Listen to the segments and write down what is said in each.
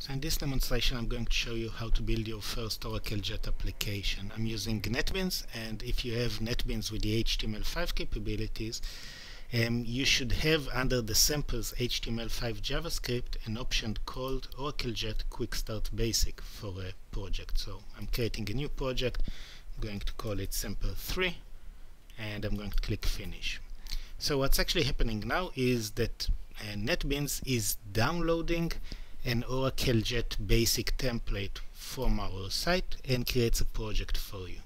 So in this demonstration I'm going to show you how to build your first Oracle Jet application. I'm using NetBeans and if you have NetBeans with the HTML5 capabilities um, you should have under the samples HTML5 JavaScript an option called Oracle Jet Quick Start Basic for a project. So I'm creating a new project, I'm going to call it sample 3 and I'm going to click finish. So what's actually happening now is that uh, NetBeans is downloading an Oracle Jet basic template from our site and creates a project for you.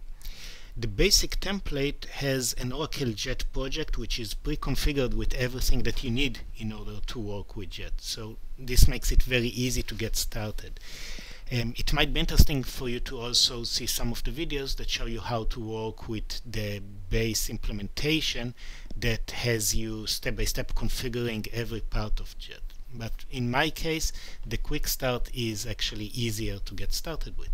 The basic template has an Oracle Jet project which is pre-configured with everything that you need in order to work with Jet. So this makes it very easy to get started. Um, it might be interesting for you to also see some of the videos that show you how to work with the base implementation that has you step by step configuring every part of Jet but in my case the quick start is actually easier to get started with.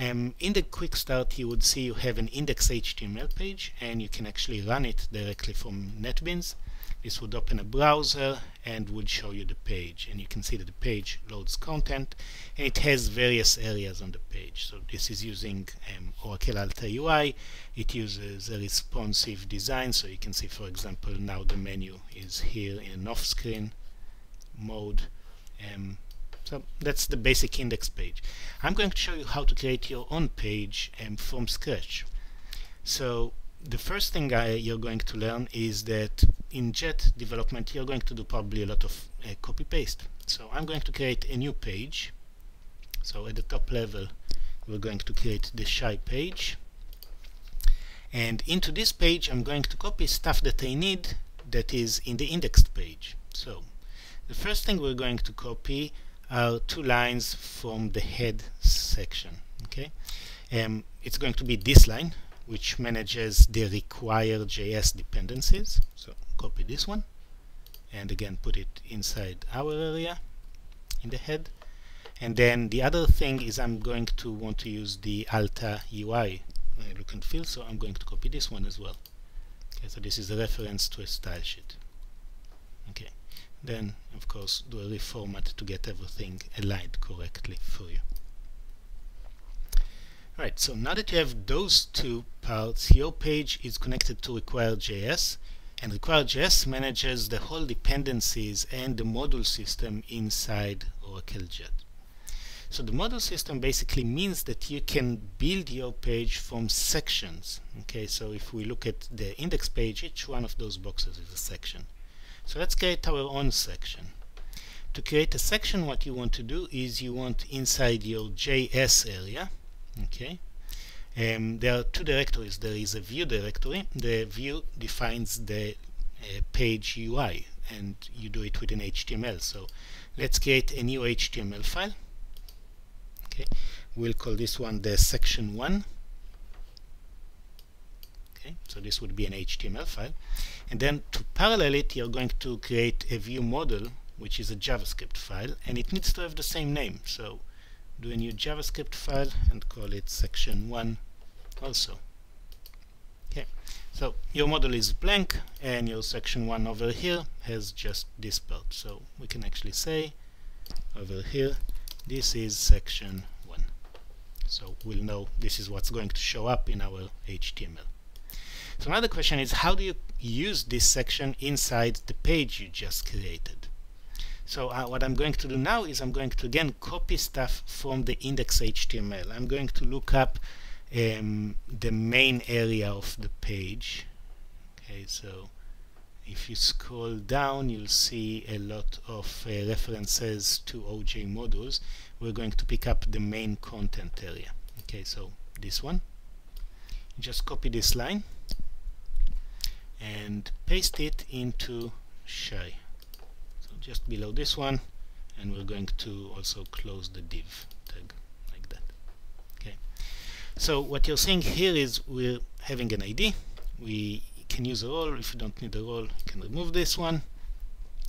Um, in the quick start you would see you have an index.html page and you can actually run it directly from NetBeans. This would open a browser and would show you the page and you can see that the page loads content and it has various areas on the page. So this is using um, Oracle Alta UI. It uses a responsive design so you can see for example now the menu is here in off screen mode. Um, so that's the basic index page. I'm going to show you how to create your own page um, from scratch. So the first thing I, you're going to learn is that in JET development you're going to do probably a lot of uh, copy paste. So I'm going to create a new page. So at the top level we're going to create the Shay page and into this page I'm going to copy stuff that I need that is in the indexed page. So the first thing we're going to copy are two lines from the head section. Okay, um, It's going to be this line, which manages the Require JS dependencies. So copy this one, and again put it inside our area in the head. And then the other thing is I'm going to want to use the Alta UI uh, look and feel, so I'm going to copy this one as well. Okay, so this is a reference to a style sheet. Okay then of course do a reformat to get everything aligned correctly for you. Right, so now that you have those two parts, your page is connected to Require.js, and Require.js manages the whole dependencies and the module system inside Oracle Jet. So the module system basically means that you can build your page from sections. Okay, so if we look at the index page, each one of those boxes is a section. So let's create our own section. To create a section what you want to do is you want inside your JS area okay? Um, there are two directories. There is a view directory. The view defines the uh, page UI and you do it with an HTML so let's create a new HTML file. Okay. We'll call this one the section 1 okay so this would be an HTML file. And then to parallel it you're going to create a view model which is a JavaScript file and it needs to have the same name. So do a new JavaScript file and call it section 1 also. Okay so your model is blank and your section 1 over here has just this part so we can actually say over here this is section 1 so we'll know this is what's going to show up in our HTML so another question is how do you use this section inside the page you just created? So uh, what I'm going to do now is I'm going to again copy stuff from the index.html. I'm going to look up um, the main area of the page. Okay, so if you scroll down you'll see a lot of uh, references to OJ modules. We're going to pick up the main content area. Okay, so this one. Just copy this line and paste it into Shay so just below this one and we're going to also close the div tag like that. Okay. So what you're seeing here is we're having an ID we can use a role if you don't need a role you can remove this one.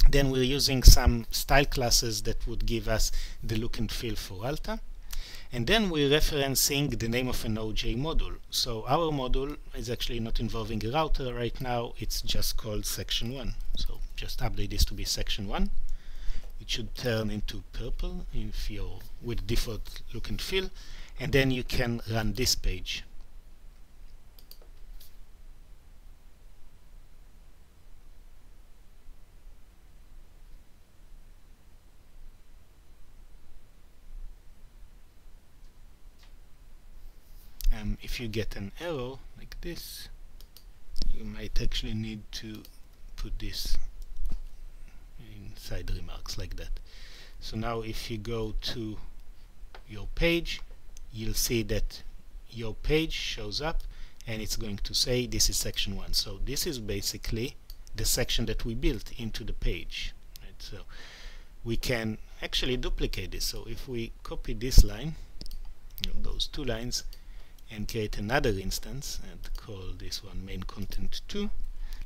Then we're using some style classes that would give us the look and feel for Alta and then we're referencing the name of an OJ module. So our module is actually not involving a router right now, it's just called section 1. So just update this to be section 1. it should turn into purple if you're with default look and feel and then you can run this page um, if you get an error like this you might actually need to put this inside remarks like that. So now if you go to your page you'll see that your page shows up and it's going to say this is section 1 so this is basically the section that we built into the page right? so we can actually duplicate this. So if we copy this line you know, those two lines and create another instance and call this one main content 2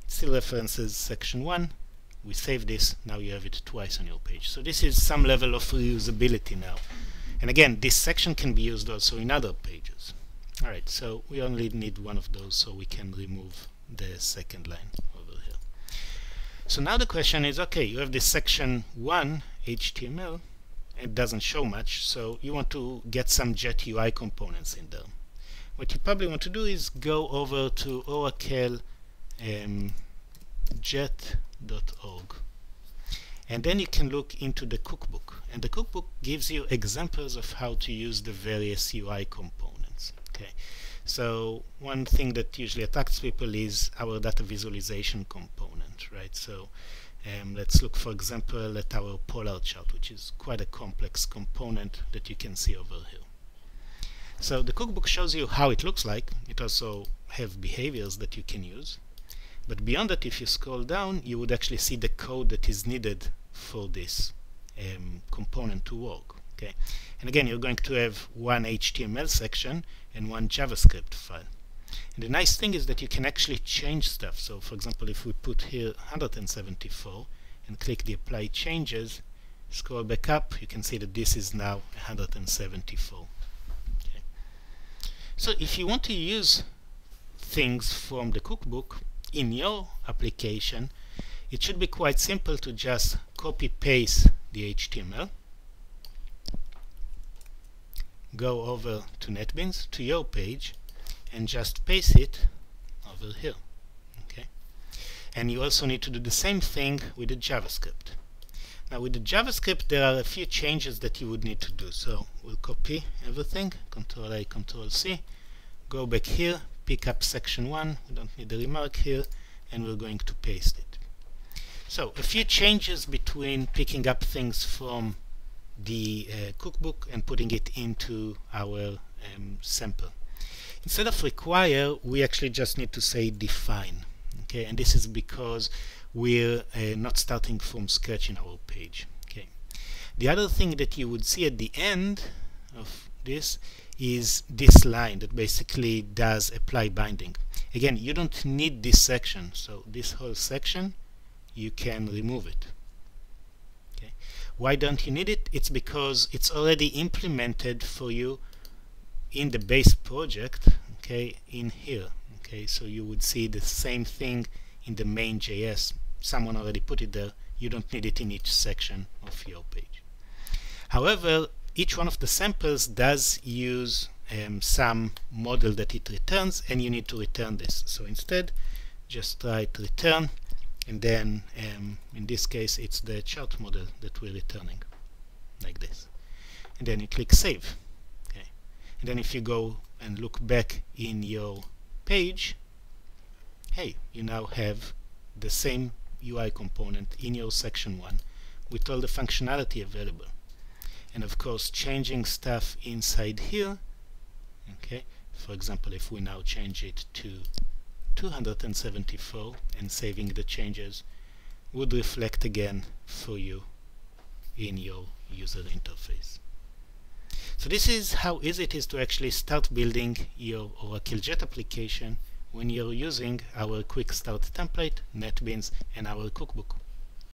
still references section 1 we save this. Now you have it twice on your page. So this is some level of reusability now. And again this section can be used also in other pages. Alright so we only need one of those so we can remove the second line over here. So now the question is okay you have this section 1 HTML it doesn't show much so you want to get some jet UI components in there what you probably want to do is go over to Oracle um, jet.org and then you can look into the cookbook. And the cookbook gives you examples of how to use the various UI components okay? So one thing that usually attracts people is our data visualization component right? So um, let's look for example at our polar chart which is quite a complex component that you can see over here so the cookbook shows you how it looks like. It also have behaviors that you can use. But beyond that, if you scroll down, you would actually see the code that is needed for this um, component to work. Okay, and again, you're going to have one HTML section and one JavaScript file. And the nice thing is that you can actually change stuff. So, for example, if we put here 174 and click the Apply Changes, scroll back up, you can see that this is now 174. So if you want to use things from the cookbook in your application, it should be quite simple to just copy paste the HTML, go over to NetBeans, to your page, and just paste it over here. Okay, And you also need to do the same thing with the JavaScript. Now with the JavaScript there are a few changes that you would need to do. So we'll copy everything, Control A, Control C, go back here, pick up section 1, we don't need the remark here, and we're going to paste it. So a few changes between picking up things from the uh, cookbook and putting it into our um, sample. Instead of require, we actually just need to say define. Okay, and this is because we're uh, not starting from scratch in our page. Okay. The other thing that you would see at the end of this is this line that basically does apply binding. Again, you don't need this section, so this whole section you can remove it. Okay. Why don't you need it? It's because it's already implemented for you in the base project, okay, in here. Okay, so you would see the same thing in the main JS someone already put it there you don't need it in each section of your page. However each one of the samples does use um, some model that it returns and you need to return this. So instead just write return and then um, in this case it's the chart model that we're returning like this. And then you click save okay? And then if you go and look back in your page hey you now have the same UI component in your section 1 with all the functionality available. And of course changing stuff inside here, okay, for example if we now change it to 274 and saving the changes would reflect again for you in your user interface. So this is how easy it is to actually start building your Oracle Jet application when you're using our quick start template, NetBeans, and our cookbook.